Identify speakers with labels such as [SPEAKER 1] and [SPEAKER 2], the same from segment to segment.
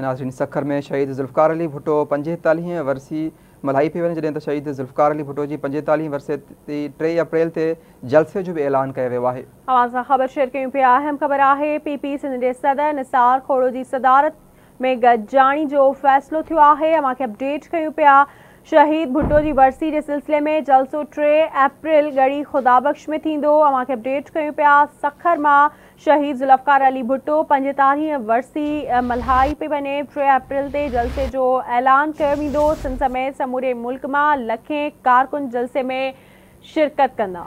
[SPEAKER 1] नाज़रीन, सखर में शहीद ज़ुल्फ़ार अली भुट्टो पंजेतालीह वर्षी मल्हाई पई वञे जॾहिं त शहीद ज़ुल्फ़ार अली भुट्टो जी पंजेतालीह वरसे टे अप्रैल ते जलसे जो बि ऐलान कयो वियो आहे।
[SPEAKER 2] अवां सां ख़बर शेयर कयूं पिया अहम ख़बर आहे, पी पी सिंध जे सदर निसार खोड़ो जी सदारत में गॾिजाणी जो फ़ैसिलो थियो आहे। अव्हांखे अपडेट कयूं पिया शहीद भुट्टो की वरसी के सिलसिले में जलसो टे अप्रैल गड़ी ख़ुदाबख़्श में थी अवे अपडेट कयूं पिया, सखर में शहीद ज़ुल्फ़कार अली भुट्टो पंजेतालीह वरसी मल्हाई पई वञे। टे अप्रैल ते जलसे जो ऐलान कयो समेत समूरे मुल्क में लखें कारकुन जलसे में शिरकत कंदा।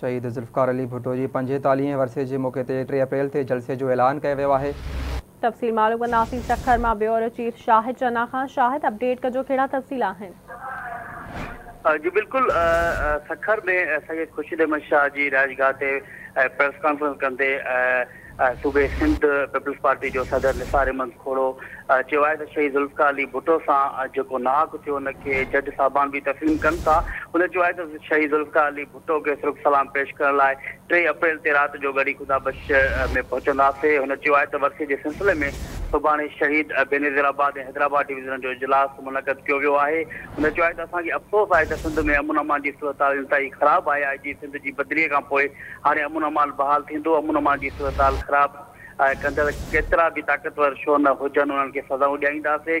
[SPEAKER 1] शहीद ज़ुल्फ़ार अली भुट्टो जी पंजेतालीह वरसे के मौक़े ते टे अप्रैल ते जलसे जो ऐलान कयो वियो आहे।
[SPEAKER 2] तफ़सील मालूम नासिर सखर माँ ब्यूरो चीफ शाहिद चना खां। शाहिद अपडेट कजो कहिड़ा तफ़सील आहिनि?
[SPEAKER 3] जी बिल्कुलु सखर में सैयद ख़ुर्शीद अहमद शाह जी राजगाह ते प्रेस कॉन्फ्रेंस कंदे सूबे सिंध, पीपल्स पार्टी जो सदर निसार अहमद खोड़ो। चयो आहे शहीद जुल्फा अली भुट्टो सां जेको नाहक थियो हुनखे जज साहिबान बि तस्लीम कनि था। हुन चयो आहे शहीद जुल्फा अली भुट्टो खे सुर्ख सलाम पेश करण टे अप्रैल ते राति जो गड़ी ख़ुदाबश में पहुचंदासीं। हुन चयो आहे त सिलसिले में सुभाणे शहीद बेनज़ीराबाद ऐं हैदराबाद डिवीज़न जो इजलास मुनक़द कयो वियो आहे। हुन चयो आहे त असांखे अफ़सोस आहे त सिंध में अमुन अमान जी सूरत हाल इंतिहाई ख़राबु आहे। अॼु सिंध जी बदिलीअ खां पोइ हाणे अमुन अमान बहाल थींदो। अमुन अमान जी सूरत हाल ख़राबु कंदड़ केतिरा बि ताक़तवर छो न हुजनि, उन्हनि खे सज़ाऊं ॾियाईंदासीं।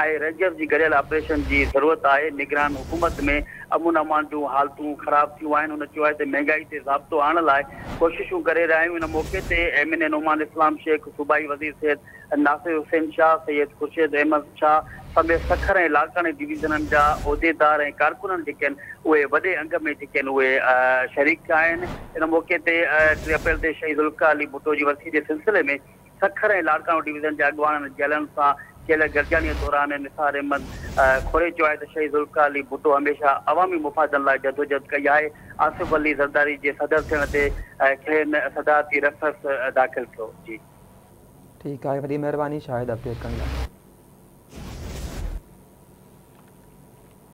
[SPEAKER 3] ऐं रेंजर जी गॾियल ऑपरेशन जी ज़रूरत आहे, निगरान हुकूमत में अमुन अमान जूं हालतूं ख़राबु थियूं आहिनि, हुन चयो आहे त महांगाई ते ज़ाब्तो आणण लाइ कोशिशूं करे रहिया आहियूं। हिन मौक़े ते M N A Numan Islam Shaikh, सूबाई वज़ीर सैद नासिर हुसैन शाह सैद ख़ुर्शीद अहमद शाह समेत सखर ऐं लाखाणी डिवीज़ननि जा उहिदेदार ऐं कारकुन जेके आहिनि, उहे वॾे अंग में जेके आहिनि, उहे शरीक आहिनि। हिन मौक़े ते टे अप्रैल ते शहीद उल्का अली भुट्टो जी वरसी जे सिलसिले में सखर ऐं लाड़काणो डिवीज़न जा अॻवान जलनि सां कयल गॾिजाणीअ दौरान निसार अहमद खोरे चयो आहे शहीद उल्का अली भुट्टो हमेशह अवामी मुफ़ादनि लाइ जदोजहद कई आहे आसिफ़ अली ज़रदारी जे सदर थियण सदारती रफ़स दाख़िल थियो जी।
[SPEAKER 1] ठीकु आहे अपडेट लाइ